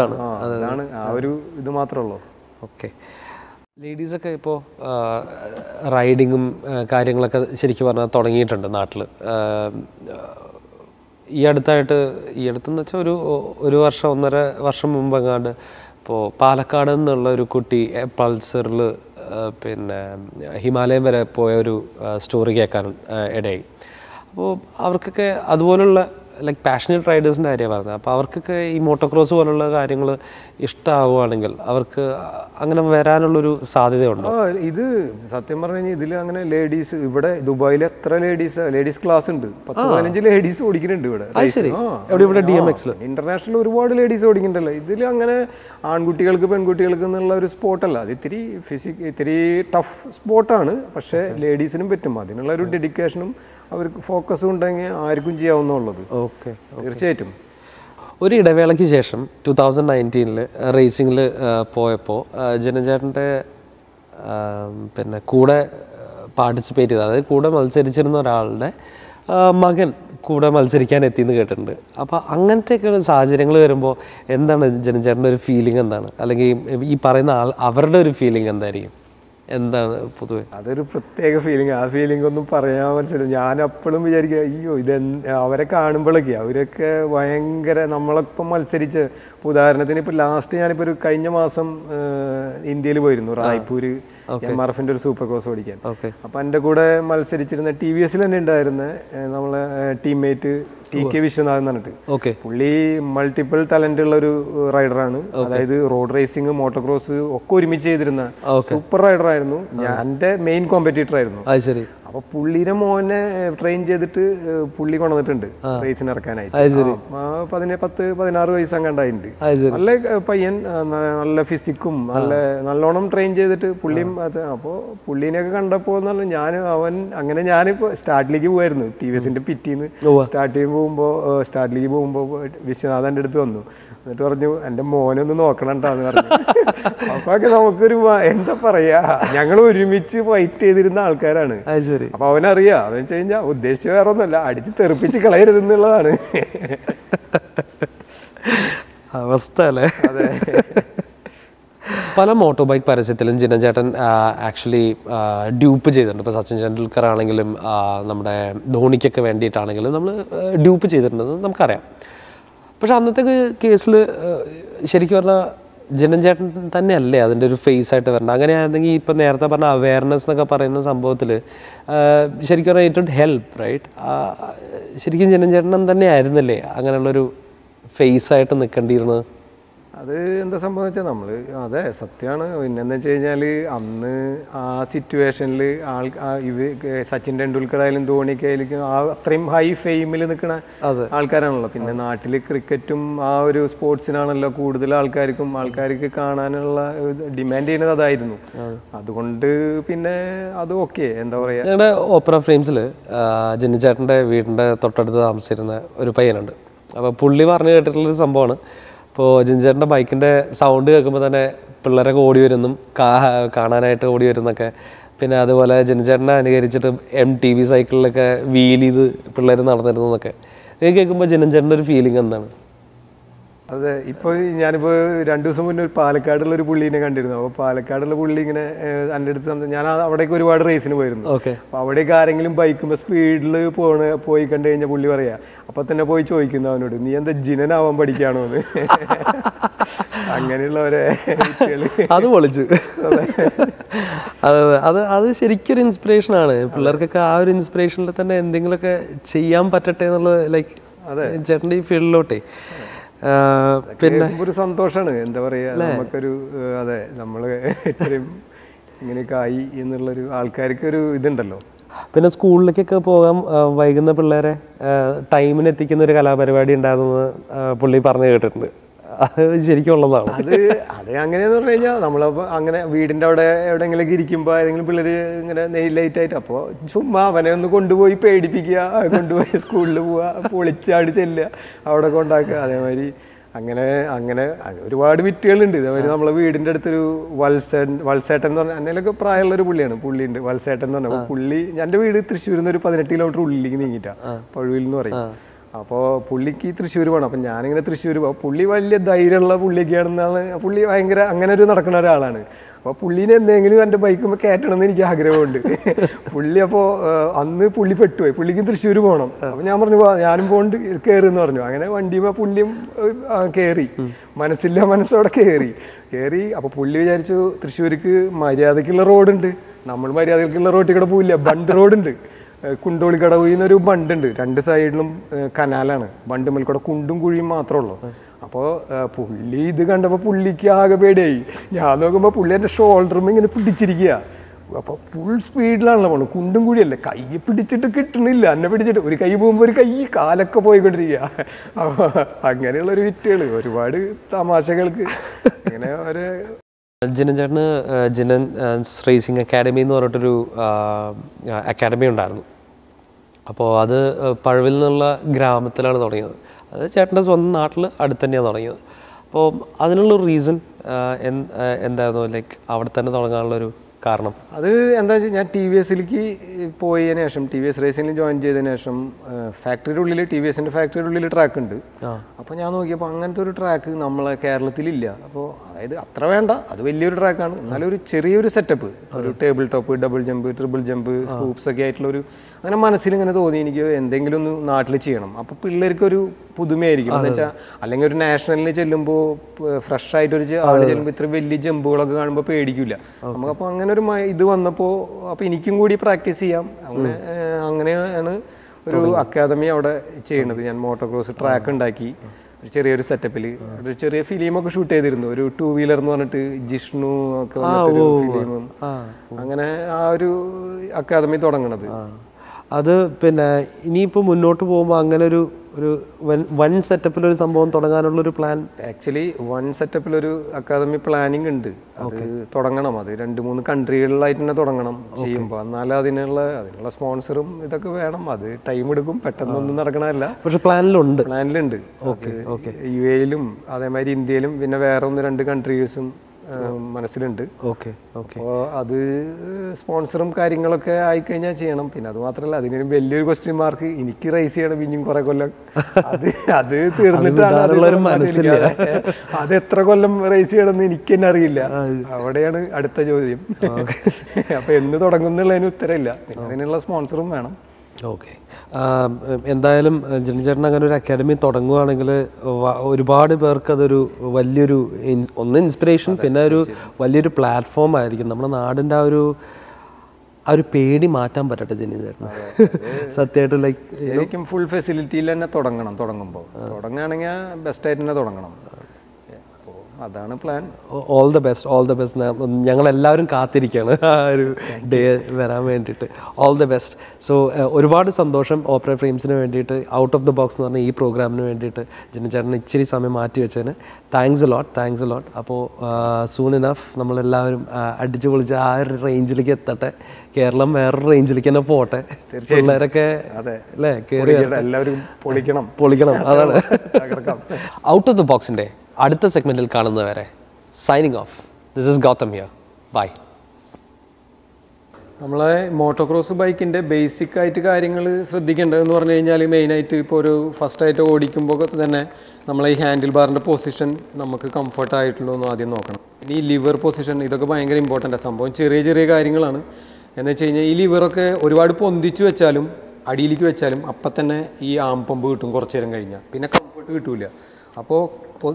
അതാണ് ആ ഒരു ഇത് മാത്രമേ ഉള്ളൂ. ഓക്കെ ലേഡീസൊക്കെ ഇപ്പോൾ റൈഡിങ്ങും കാര്യങ്ങളൊക്കെ ശരിക്കും പറഞ്ഞാൽ തുടങ്ങിയിട്ടുണ്ട് നാട്ടിൽ ഈ അടുത്തായിട്ട് ഈ അടുത്തെന്ന് വെച്ചാൽ ഒരു ഒരു വർഷം ഒന്നര വർഷം മുമ്പെങ്ങാണ്ട് ഇപ്പോൾ പാലക്കാട് നിന്നുള്ള ഒരു കുട്ടി പൾസറിൽ പിന്നെ ഹിമാലയം വരെ പോയ ഒരു സ്റ്റോറി കേൾക്കാൻ ഇടയായി. അപ്പോൾ അവർക്കൊക്കെ അതുപോലുള്ള ലൈക്ക് പാഷനറ്റ് റൈഡേഴ്സിന്റെ കാര്യമാണ് പറഞ്ഞത്. അപ്പോൾ അവർക്കൊക്കെ ഈ മോട്ടോക്രോസ് പോലുള്ള കാര്യങ്ങൾ ഇഷ്ടമാവുകയാണെങ്കിൽ അവർക്ക് അങ്ങനെ വരാനുള്ളൊരു സാധ്യതയുണ്ടോ? ഇത് സത്യം പറഞ്ഞു കഴിഞ്ഞാൽ ഇതിൽ അങ്ങനെ ലേഡീസ് ഇവിടെ ദുബായിൽ എത്ര ലേഡീസ് ലേഡീസ് ക്ലാസ് ഉണ്ട്. പത്ത് പതിനഞ്ച് ലേഡീസ് ഓടിക്കുന്നുണ്ട് ഇവിടെ. ഇവിടെ എം എക്സിൽ ഇന്റർനാഷണൽ ഒരുപാട് ലേഡീസ് ഓടിക്കുന്നുണ്ടല്ലോ. ഇതിൽ അങ്ങനെ ആൺകുട്ടികൾക്ക് പെൺകുട്ടികൾക്ക് എന്നുള്ള ഒരു സ്പോട്ടല്ല അത് ഇത്തിരി ഫിസിക് ഇത്തിരി ടഫ് സ്പോട്ടാണ് പക്ഷേ ലേഡീസിനും പറ്റും. അതിനുള്ള ഒരു ഡെഡിക്കേഷനും അവർക്ക് ഫോക്കസ് ഉണ്ടെങ്കിൽ ആർക്കും ചെയ്യാവുന്നുള്ളത് ഓക്കെ തീർച്ചയായിട്ടും. ഒരു ഇടവേളയ്ക്ക് ശേഷം ടു തൗസൻഡ് നയന്റീനിൽ റേസിങ്ങിൽ പോയപ്പോൾ ജനചേട്ടന്റെ പിന്നെ കൂടെ പാർട്ടിസിപ്പേറ്റ് ചെയ്ത അതായത് കൂടെ മത്സരിച്ചിരുന്ന ഒരാളുടെ മകൻ കൂടെ മത്സരിക്കാൻ എത്തിയെന്ന് കേട്ടിട്ടുണ്ട്. അപ്പോൾ അങ്ങനത്തെയൊക്കെയുള്ള സാഹചര്യങ്ങൾ വരുമ്പോൾ എന്താണ് ജനചേട്ടന്റെ ഒരു ഫീലിംഗ് എന്താണ്? അല്ലെങ്കിൽ ഈ പറയുന്ന ആൾ അവരുടെ ഒരു ഫീലിംഗ് എന്തായിരിക്കും? എന്താണ് പൊതുവെ? അതൊരു പ്രത്യേക ഫീലിംഗ് ആ ഫീലിംഗ് ഒന്നും പറയാൻ മനസ്സിലായി ഞാൻ അപ്പോഴും വിചാരിക്കുക അയ്യോ ഇത് അവരെ കാണുമ്പോഴൊക്കെ അവരൊക്കെ ഭയങ്കര നമ്മളൊപ്പം മത്സരിച്ച്. ഉദാഹരണത്തിന് ഇപ്പോൾ ലാസ്റ്റ് ഞാനിപ്പോൾ ഒരു കഴിഞ്ഞ മാസം ഇന്ത്യയിൽ പോയിരുന്നു റായ്പൂര് എം ആർ എഫിന്റെ ഒരു സൂപ്പർ ക്രോസ് ഓടിക്കാൻ അപ്പൊ എന്റെ എന്റെ കൂടെ മത്സരിച്ചിരുന്ന ടി വി എസിൽ തന്നെ ഉണ്ടായിരുന്ന നമ്മളെ ടീംമേറ്റ് ടി കെ വിശ്വനാഥൻ പറഞ്ഞിട്ട്. പുള്ളി മൾട്ടിപ്പിൾ ടാലന്റ് ഉള്ള ഒരു റൈഡറാണ് അതായത് റോഡ് റേസിംഗ് മോട്ടോക്രോസ് ഒക്കെ ഒരുമിച്ച് ചെയ്തിരുന്ന സൂപ്പർ റൈഡർ ആയിരുന്നു. ഞാൻ മെയിൻ കോമ്പറ്റീറ്റർ ആയിരുന്നു. അപ്പൊ പുള്ളിനെ മോനെ ട്രെയിൻ ചെയ്തിട്ട് പുള്ളി കൊണ്ടുവന്നിട്ടുണ്ട് റേസിന് ഇറക്കാനായിട്ട്. പതിനെ പത്ത് പതിനാറ് വയസ്സ് അങ്ങണ്ടായിട്ടുണ്ട് നല്ല പയ്യൻ നല്ല ഫിസിക്കും നല്ല നല്ലോണം ട്രെയിൻ ചെയ്തിട്ട് പുള്ളിയും അപ്പോൾ കണ്ടപ്പോ കണ്ടപ്പോൾ എന്ന് പറഞ്ഞാൽ ഞാൻ അവൻ അങ്ങനെ ഞാനിപ്പോൾ സ്റ്റാർട്ടിലേക്ക് പോയായിരുന്നു. ടി വി എസിന്റെ പിറ്റീന്ന് സ്റ്റാർട്ട് ചെയ്യുമ്പോൾ പോകുമ്പോൾ സ്റ്റാർട്ടിലേക്ക് പോകുമ്പോൾ വിശ്വനാഥന്റെ അടുത്ത് വന്നു. എന്നിട്ട് പറഞ്ഞു എന്റെ മോനൊന്ന് നോക്കണണ്ടാന്ന് പറഞ്ഞു. [laughs] അപ്പൊ നമുക്കൊരു എന്താ പറയാ ഞങ്ങൾ ഒരുമിച്ച് ഫൈറ്റ് ചെയ്തിരുന്ന ആൾക്കാരാണ്. ശരി. അപ്പൊ അവനറിയാം. അവൻ കഴിഞ്ഞാൽ ഉദ്ദേശിച്ച വേറെ ഒന്നുമല്ല അടിച്ച് തെറിപ്പിച്ച് കളയരുത് എന്നുള്ളതാണ്. അവസ്ഥ അല്ലേ? പല മോട്ടോർ ബൈക്ക് പരസ്യത്തിലും ജിനചേട്ടൻ ആക്ച്വലി ഡ്യൂപ്പ് ചെയ്തിട്ടുണ്ട്. ഇപ്പോൾ സച്ചിൻ ടെണ്ടുൽക്കർ ആണെങ്കിലും നമ്മുടെ ധോണിക്കൊക്കെ വേണ്ടിയിട്ടാണെങ്കിലും നമ്മൾ ഡ്യൂപ്പ് ചെയ്തിട്ടുണ്ടെന്ന് നമുക്കറിയാം. പക്ഷെ അന്നത്തെ കേസിൽ ശരിക്കും പറഞ്ഞാൽ ജനചേട്ടൻ തന്നെയല്ലേ അതിന്റെ ഒരു ഫേസ് ആയിട്ട് വരണം അങ്ങനെയാണെങ്കിൽ ഇപ്പം നേരത്തെ പറഞ്ഞ അവയർനെസ് എന്നൊക്കെ പറയുന്ന സംഭവത്തിൽ ശരിക്കും പറഞ്ഞാൽ ഇറ്റ് ഹെൽപ്പ് റൈറ്റ് ശരിക്കും ജനചേട്ടൻ തന്നെയായിരുന്നില്ലേ അങ്ങനെയുള്ളൊരു ഫേസ് ആയിട്ട് നിൽക്കേണ്ടിയിരുന്നത്? അത് എന്താ സംഭവം വെച്ചാൽ നമ്മൾ അതെ സത്യമാണ് പിന്നെന്താ വെച്ച് കഴിഞ്ഞാൽ അന്ന് ആ സിറ്റുവേഷനിൽ ആൾ ഇവ സച്ചിൻ ടെണ്ടുൽക്കർ ആയാലും ധോണിക്ക് ആയാലും ആ അത്രയും ഹൈ ഫെയിമിൽ നിൽക്കുന്ന ആൾക്കാരാണല്ലോ. പിന്നെ നാട്ടിൽ ക്രിക്കറ്റും ആ ഒരു സ്പോർട്സിനാണല്ലോ കൂടുതൽ ആൾക്കാർക്കും ആൾക്കാർക്ക് കാണാനുള്ള ഡിമാൻഡ് ചെയ്യുന്നത് അതായിരുന്നു. അതുകൊണ്ട് പിന്നെ അത് ഓക്കെ എന്താ പറയുക ഞങ്ങളുടെ ഓപ്പറ ഫ്രെയിംസിൽ ജനിച്ചേട്ടന്റെ വീടിന്റെ തൊട്ടടുത്ത് താമസിച്ചിരുന്ന ഒരു പയ്യനുണ്ട്. അപ്പോൾ പുള്ളി പറഞ്ഞു കേട്ടിട്ടുള്ളൊരു സംഭവമാണ്. ഇപ്പോൾ ജിഞ്ചറിന്റെ ബൈക്കിന്റെ സൗണ്ട് കേൾക്കുമ്പോൾ തന്നെ പിള്ളേരൊക്കെ ഓടി വരുന്നും കാണാനായിട്ട് ഓടി വരുന്നൊക്കെ. പിന്നെ അതുപോലെ ജിൻചേട്ടനെ അനുകരിച്ചിട്ട് എം ടി വി സൈക്കിളിലൊക്കെ വീൽ ചെയ്ത് പിള്ളേർ നടന്നിരുന്നതൊക്കെ. ഇത് കേൾക്കുമ്പോൾ ജിനഞ്ചേട്ടന്റെ ഒരു ഫീലിംഗ് എന്താണ്? അതെ ഇപ്പോൾ ഞാനിപ്പോൾ രണ്ടു ദിവസം മുന്നേ ഒരു പാലക്കാടുള്ള ഒരു പുള്ളീനെ കണ്ടിരുന്നു. അപ്പോൾ പാലക്കാടുള്ള പുള്ളി ഇങ്ങനെ എന്റെ അടുത്ത് സംസാരിച്ചു ഞാൻ അവിടേക്ക് ഒരുപാട് റേസിന് പോയിരുന്നു. ഓക്കെ. അപ്പോൾ അവിടേക്ക് ആരെങ്കിലും ബൈക്കുമ്പോൾ സ്പീഡിൽ പോണ് പോയി കണ്ടു കഴിഞ്ഞാൽ പുള്ളി പറയാ അപ്പോൾ തന്നെ പോയി ചോദിക്കുന്നു അവനോട് നീ എന്താ ജിനനാവാൻ പഠിക്കുകയാണോ എന്ന്? [laughs] അങ്ങനെയുള്ളവരെ. അത് പൊളിച്ചു. അതെ അതെ. അത് അത് ശരിക്കൊരു ഇൻസ്പിറേഷനാണ് പിള്ളേർക്കൊക്കെ ആ ഒരു ഇൻസ്പിറേഷനിൽ തന്നെ എന്തെങ്കിലുമൊക്കെ ചെയ്യാൻ പറ്റട്ടെ എന്നുള്ളത് ലൈക്ക് അതെ. ചേട്ടന്റെ ഈ ഫീൽഡിലോട്ടേ പിന്നെ ഒരു സന്തോഷമാണ് എന്താ പറയുക നമുക്കൊരു അതെ നമ്മൾ ഇത്രയും ഇങ്ങനെയൊക്കെ ആയി എന്നുള്ളൊരു ആൾക്കാർക്ക് ഒരു ഇതുണ്ടല്ലോ. പിന്നെ സ്കൂളിലേക്കൊക്കെ പോകാൻ വൈകുന്ന പിള്ളേരെ ടൈമിന് എത്തിക്കുന്ന ഒരു കലാപരിപാടി ഉണ്ടാകുന്നത് പുള്ളി പറഞ്ഞു കേട്ടിട്ടുണ്ട്. അത് ശരിക്കും അത് അത് അങ്ങനെയെന്ന് പറഞ്ഞു കഴിഞ്ഞാൽ നമ്മളപ്പോൾ അങ്ങനെ വീടിന്റെ അവിടെ എവിടെയെങ്കിലൊക്കെ ഇരിക്കുമ്പോൾ ഏതെങ്കിലും പിള്ളേർ ഇങ്ങനെ ലേറ്റ് ആയിട്ട് അപ്പോൾ ചുമ്മാ അവനെ ഒന്ന് കൊണ്ടുപോയി പേടിപ്പിക്കുക കൊണ്ടുപോയി സ്കൂളിൽ പോവുക പൊളിച്ചാടി ചെല്ലുക അവിടെ കൊണ്ടാക്കുക. അതേമാതിരി അങ്ങനെ അങ്ങനെ ഒരുപാട് വിറ്റുകളുണ്ട്. ഇതേമാതിരി നമ്മളെ വീടിന്റെ അടുത്തൊരു വത്സൻ വത്സേട്ടൻ എന്ന് പറഞ്ഞാൽ എന്നതിലൊക്കെ പ്രായമുള്ള ഒരു പുള്ളിയാണ് പുള്ളിയുണ്ട്. വത്സേട്ടൻ എന്ന് പറഞ്ഞാൽ പുള്ളി എന്റെ വീട് തൃശ്ശൂരിൽ നിന്ന് ഒരു പതിനെട്ട് കിലോമീറ്റർ ഉള്ളിലേക്ക് നീങ്ങിയിട്ടാണ് പഴുവിൽ എന്ന് പറയും. അപ്പോൾ പുള്ളിക്ക് തൃശ്ശൂർ പോകണം അപ്പം ഞാനിങ്ങനെ തൃശ്ശൂർ പോകും പുള്ളി വലിയ ധൈര്യമുള്ള പുള്ളിയൊക്കെയാണെന്നാണ് പുള്ളി ഭയങ്കര അങ്ങനെ ഒരു നടക്കുന്ന ഒരാളാണ്. അപ്പോൾ പുള്ളീനെ എന്തെങ്കിലും എന്റെ ബൈക്കുമ്പോൾ കയറ്റണം എന്ന് എനിക്ക് ആഗ്രഹമുണ്ട്. [laughs] പുള്ളി അപ്പോൾ അന്ന് പുള്ളി പെട്ടുപോയി. പുള്ളിക്കും തൃശ്ശൂർ പോകണം അപ്പം ഞാൻ പറഞ്ഞു "വാ, ഞാനും പോകണ്ട് കയറുമെന്ന് പറഞ്ഞു. അങ്ങനെ വണ്ടിയുമ്പോൾ പുള്ളിയും കയറി മനസ്സില്ല മനസ്സോടെ കയറി കയറി അപ്പോൾ പുള്ളി വിചാരിച്ചു തൃശ്ശൂർക്ക് മര്യാദക്കുള്ള റോഡുണ്ട്. നമ്മൾ മര്യാദക്കുള്ള റോഡിൽ കൂടെ പോവില്ല. ബണ്ട് റോഡുണ്ട്. കുണ്ടോളിക്കടവ് എന്നൊരു ബണ്ടുണ്ട്. രണ്ട് സൈഡിലും കനാലാണ്. ബണ്ട് മേൽക്കൂടെ കുണ്ടും കുഴിയും മാത്രമേ ഉള്ളൂ. അപ്പോൾ പുള്ളി ഇത് കണ്ടപ്പോൾ പുള്ളിക്ക് ആകെ പേടിയായി. ഞാൻ നോക്കുമ്പോൾ പുള്ളി എന്റെ ഷോൾഡറും ഇങ്ങനെ പിടിച്ചിരിക്കുക അപ്പോൾ ഫുൾ സ്പീഡിലാണല്ലോ പോണത്. കുണ്ടും കുഴിയല്ലേ? കൈ പിടിച്ചിട്ട് കിട്ടണില്ല. എന്നെ പിടിച്ചിട്ട് ഒരു കൈ പോകുമ്പോൾ ഒരു കൈ കാലൊക്കെ പോയിക്കൊണ്ടിരിക്കുക അങ്ങനെയുള്ള ഒരു വിറ്റുകൾ ഒരുപാട് തമാശകൾക്ക്. ഇങ്ങനെ ഒരു ജിനൻ ചേട്ടന് ജിനൻ റേസിംഗ് അക്കാഡമി എന്ന് പറഞ്ഞിട്ടൊരു അക്കാഡമി ഉണ്ടായിരുന്നു. അപ്പോൾ അത് പഴവിൽ നിന്നുള്ള ഗ്രാമത്തിലാണ് തുടങ്ങിയത്. അത് ചേട്ടന്റെ സ്വന്തം നാട്ടിൽ അടുത്ത് തന്നെയാണ് തുടങ്ങിയത്. അപ്പോൾ അതിനുള്ളൊരു റീസൺ എന്തായിരുന്നു? ലൈക്ക് അവിടെ തന്നെ തുടങ്ങാനുള്ളൊരു കാരണം? അത് എന്താ വെച്ചാൽ ഞാൻ ടി വി എസിലേക്ക് പോയതിനു ശേഷം ടി വി എസ് റേസിംഗിൽ ജോയിൻ ചെയ്തതിന് ശേഷം ഫാക്ടറിയുടെ ഉള്ളിൽ ടി വി എസിന്റെ ഫാക്ടറിയുടെ ഉള്ളിൽ ട്രാക്ക് ഉണ്ട്. അപ്പോൾ ഞാൻ നോക്കിയപ്പോൾ അങ്ങനത്തെ ഒരു ട്രാക്ക് നമ്മളെ കേരളത്തിലില്ല. അപ്പോൾ അതായത് അത്ര വേണ്ട. അത് വലിയൊരു ട്രാക്കാണ് എന്നാലും ഒരു ചെറിയൊരു സെറ്റപ്പ് ഒരു table top double jump triple jump scoops ഒക്കെ ആയിട്ടുള്ള ഒരു അങ്ങനെ മനസ്സിൽ ഇങ്ങനെ തോന്നി എനിക്ക് എന്തെങ്കിലും ഒന്ന് നാട്ടിൽ ചെയ്യണം. അപ്പോൾ പിള്ളേർക്കൊരു പുതുമയായിരിക്കും. എന്ന് വെച്ചാൽ അല്ലെങ്കിൽ ഒരു നാഷണലിന് ചെല്ലുമ്പോൾ ഫ്രഷ് ആയിട്ട് ഒരു ആൾ ചെല്ലുമ്പോൾ ഇത്ര വലിയ ജമ്പുകളൊക്കെ കാണുമ്പോൾ പേടിക്കില്ല. നമുക്കപ്പോൾ അങ്ങനെ ഒരു ഇത് വന്നപ്പോൾ അപ്പോൾ എനിക്കും കൂടി പ്രാക്ടീസ് ചെയ്യാം. അങ്ങനെ അങ്ങനെയാണ് ഒരു അക്കാദമി അവിടെ ചെയ്യണത് ഞാൻ മോട്ടോക്രോസ് ട്രാക്ക് ഉണ്ടാക്കി. ഒരു ചെറിയൊരു സെറ്റപ്പിൽ ഒരു ചെറിയ ഫിലിമൊക്കെ ഷൂട്ട് ചെയ്തിരുന്നു. ഒരു ടൂ വീലർ എന്ന് പറഞ്ഞിട്ട് ജിഷ്ണു ഒക്കെ വന്നിട്ടൊരു ഫിലിമും അങ്ങനെ ആ ഒരു അക്കാദമി തുടങ്ങണത്. അത് പിന്നെ ഇനിയിപ്പോൾ മുന്നോട്ട് പോകുമ്പോൾ അങ്ങനെ ഒരു ഒരു വൺ സെറ്റപ്പിൽ ഒരു സംഭവം തുടങ്ങാനുള്ള ഒരു പ്ലാൻ ആക്ച്വലി വൺ സെറ്റപ്പിൽ ഒരു അക്കാദമി പ്ലാനിങ് ഉണ്ട്. അത് തുടങ്ങണം. അത് രണ്ട് മൂന്ന് കൺട്രികളിലായിട്ട് തന്നെ തുടങ്ങണം ചെയ്യുമ്പോൾ എന്നാലും അതിനുള്ള അതിനുള്ള സ്പോൺസറും ഇതൊക്കെ വേണം. അത് ടൈം എടുക്കും. പെട്ടെന്നൊന്നും നടക്കണമല്ല പക്ഷെ പ്ലാനിലുണ്ട് പ്ലാനിലുണ്ട് ഓക്കെ ഓക്കെ യു എയിലും അതേമാതിരി ഇന്ത്യയിലും പിന്നെ വേറെ ഒന്ന് രണ്ട് കൺട്രീസും മനസ്സിലുണ്ട്. Okay okay. അപ്പോൾ അത് സ്പോൺസറും കാര്യങ്ങളൊക്കെ ആയിക്കഴിഞ്ഞാൽ ചെയ്യണം. പിന്നെ അത് മാത്രമല്ല അതിനൊരു വലിയൊരു ക്വസ്റ്റ്യൻ മാർക്ക് എനിക്ക് റൈസ് ചെയ്യണം പിന്നെയും കുറെ കൊല്ലം. അത് അത് [laughs] തീർന്നിട്ടാണ് അത് എത്ര കൊല്ലം റൈസ് ചെയ്യണമെന്ന് എനിക്ക് തന്നെ അറിയില്ല. അവിടെയാണ് അടുത്ത ചോദ്യം. [laughs] അപ്പൊ എന്ന് തുടങ്ങുന്നുള്ളതിന് ഉത്തരമില്ല. പിന്നെ അതിനുള്ള സ്പോൺസറും വേണം. ഓക്കെ. എന്തായാലും ജനി ചേട്ടൻ അങ്ങനെ ഒരു അക്കാദമി തുടങ്ങുകയാണെങ്കിൽ ഒരുപാട് പേർക്ക് അതൊരു വലിയൊരു ഒന്ന് ഇൻസ്പിറേഷൻ പിന്നെ ഒരു വലിയൊരു പ്ലാറ്റ്ഫോം ആയിരിക്കും. നമ്മുടെ നാടിന്റെ ആ ഒരു ആ ഒരു പേടി മാറ്റാൻ പറ്റട്ടെ ജനി ചേട്ടൻ [laughs] സത്യമായിട്ട് ലൈക്ക് ശരിക്കും ഫുൾ ഫെസിലിറ്റിയിൽ തന്നെ തുടങ്ങണം തുടങ്ങുമ്പോൾ. തുടങ്ങുകയാണെങ്കിൽ ബെസ്റ്റായിട്ട് തന്നെ തുടങ്ങണം. അതാണ് plan all the best all the best ഞങ്ങളെല്ലാവരും കാത്തിരിക്കുകയാണ് ആ ഒരു ഡേ വരാൻ വേണ്ടിയിട്ട്. ഓൾ ദ ബെസ്റ്റ് സോ ഒരുപാട് സന്തോഷം ഓപ്പറ ഫ്രെയിംസിന് വേണ്ടിയിട്ട് ഔട്ട് ഓഫ് ദ ബോക്സ് എന്ന് പറഞ്ഞ ഈ പ്രോഗ്രാമിന് വേണ്ടിയിട്ട് ജിനു ചേട്ടൻ ഇച്ചിരി സമയം മാറ്റി വെച്ചതിന്. Thanks a lot thanks a lot അപ്പോൾ സൂൺ ഇനഫ് നമ്മളെല്ലാവരും ആ, അടിച്ചു പൊളിച്ച് ആ ഒരു റേഞ്ചിലേക്ക് എത്തട്ടെ. കേരളം വേറൊരു റേഞ്ചിലേക്ക് തന്നെ പോട്ടെ. പിള്ളേരൊക്കെ അതെ. അല്ലേ കയറി പൊളിക്കണം, എല്ലാവരും പൊളിക്കണം. പൊളിക്കണം അതാണ്. തകർക്കാം. ഔട്ട് ഓഫ് ദ ബോക്സിന്റെ അടുത്ത സെഗ്മെന്റിൽ കാണുന്നവരെ signing off this is Gautham here bye നമ്മളെ മോട്ടോക്രോസ് ബൈക്കിന്റെ ബേസിക് ആയിട്ട് കാര്യങ്ങൾ ശ്രദ്ധിക്കേണ്ടതെന്ന് പറഞ്ഞു കഴിഞ്ഞാൽ മെയിനായിട്ട് ഇപ്പോൾ ഒരു ഫസ്റ്റ് ആയിട്ട് ഓടിക്കുമ്പോൾ തന്നെ നമ്മളെ ഈ ഹാൻഡിൽ ബാറിന്റെ പൊസിഷൻ നമുക്ക് കംഫർട്ട് ആയിട്ടുള്ളൂ എന്ന് ആദ്യം നോക്കണം. ഇനി ലിവർ പൊസിഷൻ ഇതൊക്കെ ഭയങ്കര ഇമ്പോർട്ടന്റ് സംഭവം ചെറിയ ചെറിയ കാര്യങ്ങളാണ്. എന്ന് വെച്ച് കഴിഞ്ഞാൽ ഈ ലിവറൊക്കെ ഒരുപാട് പൊന്തിച്ചു വെച്ചാലും അടിയിലേക്ക് വെച്ചാലും അപ്പം തന്നെ ഈ ആം പമ്പ് കിട്ടും കുറച്ച് നേരം കഴിഞ്ഞാൽ പിന്നെ കംഫർട്ട് കിട്ടില്ല അപ്പോൾ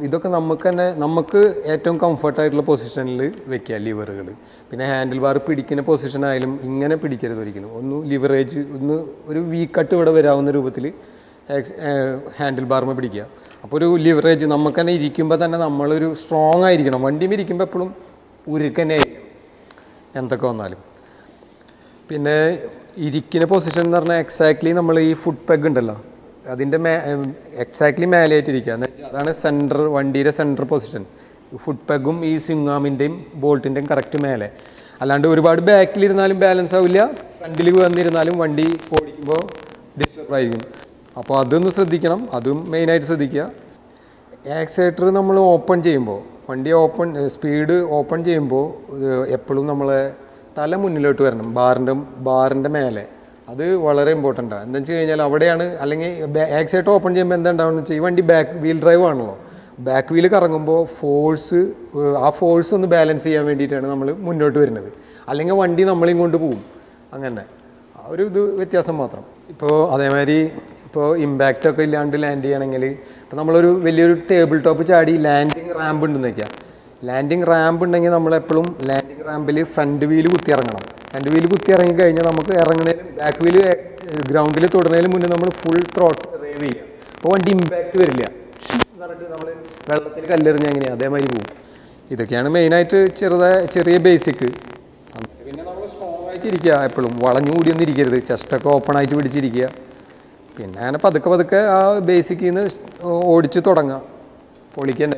ഇതൊക്കെ നമുക്ക് തന്നെ നമുക്ക് ഏറ്റവും കംഫർട്ടായിട്ടുള്ള പൊസിഷനിൽ വെക്കുക ലിവറുകൾ പിന്നെ ഹാൻഡിൽ ബാർ പിടിക്കുന്ന പൊസിഷനായാലും ഇങ്ങനെ പിടിക്കരുത് ഒരിക്കലും. ഒന്ന് ലിവറേജ് ഒന്ന് ഒരു വീക്കട്ട് ഇവിടെ വരാവുന്ന രൂപത്തിൽ ഹാൻഡിൽ ബാർമ പിടിക്കുക. അപ്പോൾ ഒരു ലിവറേജ് നമുക്ക് തന്നെ ഇരിക്കുമ്പോൾ തന്നെ നമ്മളൊരു സ്ട്രോങ് ആയിരിക്കണം. വണ്ടിയും ഇരിക്കുമ്പോൾ എപ്പോഴും ആയിരിക്കണം എന്തൊക്കെ വന്നാലും. പിന്നെ ഇരിക്കുന്ന പൊസിഷൻ എന്ന് പറഞ്ഞാൽ എക്സാക്ട്ലി നമ്മൾ ഈ ഫുഡ് പെഗ് ഉണ്ടല്ലോ അതിന്റെ മേ എക്സാക്ട്ലി മേലെയായിട്ടിരിക്കുക എന്ന് വെച്ചാൽ അതാണ് സെന്റർ വണ്ടിയുടെ സെന്റർ പൊസിഷൻ ഫുഡ് പെഗും ഈ സിങ്ങാമിന്റെയും ബോൾട്ടിന്റെയും കറക്റ്റ് മേലെ. അല്ലാണ്ട് ഒരുപാട് ബാക്കിലിരുന്നാലും ബാലൻസ് ആവില്ല. ഫ്രണ്ടിൽ വന്നിരുന്നാലും വണ്ടി ഓടിക്കുമ്പോൾ ഡിസ്റ്റർബ് ആയിരിക്കും. അപ്പോൾ അതൊന്ന് ശ്രദ്ധിക്കണം. അതും മെയിനായിട്ട് ശ്രദ്ധിക്കുക. ആക്സിലേറ്റർ നമ്മൾ ഓപ്പൺ ചെയ്യുമ്പോൾ വണ്ടി ഓപ്പൺ സ്പീഡ് ഓപ്പൺ ചെയ്യുമ്പോൾ എപ്പോഴും നമ്മളെ തല മുന്നിലോട്ട് വരണം. ബാറിന്റെ ബാറിന്റെ മേലെ. അത് വളരെ ഇമ്പോർട്ടന്റ് ആണ് എന്താ വെച്ച് കഴിഞ്ഞാൽ അവിടെയാണ് അല്ലെങ്കിൽ ആക്സിലേറ്റർ ഓപ്പൺ ചെയ്യുമ്പോൾ എന്താ ഉണ്ടാവുക വെച്ചാൽ ഈ വണ്ടി ബാക്ക് വീൽ ഡ്രൈവ് ആണല്ലോ. ബാക്ക് വീൽ കറങ്ങുമ്പോൾ ഫോഴ്സ് ആ ഫോഴ്സ് ഒന്ന് ബാലൻസ് ചെയ്യാൻ വേണ്ടിയിട്ടാണ് നമ്മൾ മുന്നോട്ട് വരുന്നത്. അല്ലെങ്കിൽ വണ്ടി നമ്മളെയും കൊണ്ട് പോകും അങ്ങനെ. ആ ഒരു ഇത് വ്യത്യാസം മാത്രം. ഇപ്പോൾ അതേമാതിരി ഇപ്പോൾ ഇമ്പാക്റ്റ് ഒക്കെ ഇല്ലാണ്ട് ലാൻഡ് ചെയ്യണമെങ്കിൽ ഇപ്പോൾ നമ്മളൊരു വലിയൊരു ടേബിൾ ടോപ്പ് ചാടി ലാൻഡിങ് റാമ്പ് ഉണ്ടെന്ന് വയ്ക്കുക ലാൻഡിങ് റാമ്പ് ഉണ്ടെങ്കിൽ നമ്മളെപ്പോഴും ലാൻഡിങ് റാമ്പിൽ ഫ്രണ്ട് വീൽ കുത്തി ഇറങ്ങണം രണ്ട് വീൽ കുത്തി ഇറങ്ങി കഴിഞ്ഞാൽ നമുക്ക് ഇറങ്ങുന്നതിന് ബാക്ക് വീൽ ഗ്രൗണ്ടിൽ തൊടുന്നതിന് മുന്നേ നമ്മൾ ഫുൾ ത്രോട്ട് റേവ് ചെയ്യുക അപ്പോൾ വണ്ടി ഇമ്പാക്റ്റ് വരില്ല. നമ്മൾ വെള്ളത്തിൽ കല്ലെറിഞ്ഞ എങ്ങനെയാണ് അതേമാതിരി പോകും. ഇതൊക്കെയാണ് മെയിനായിട്ട് ചെറുതായ ചെറിയ ബേസിക് പിന്നെ നമ്മൾ സ്ട്രോങ് ആയിട്ട് ഇരിക്കുക എപ്പോഴും വളഞ്ഞു കൂടിയൊന്നും ഇരിക്കരുത്. ചെസ്റ്റൊക്കെ ഓപ്പൺ ആയിട്ട് പിടിച്ചിരിക്കുക പിന്നെ അങ്ങനെ പതുക്കെ പതുക്കെ ആ ബേസിക്കിൽ നിന്ന് ഓടിച്ച് തുടങ്ങാം. പൊളിക്കണ്ട.